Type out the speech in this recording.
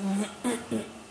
mm-hmm.